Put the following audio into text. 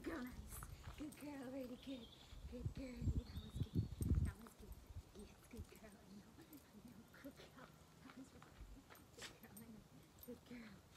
Good girl, nice. Good girl, really good. Good girl. That was good. That was good. Yes, good girl. I know. I know. Good girl. That was really good. Good girl, I know. Good girl.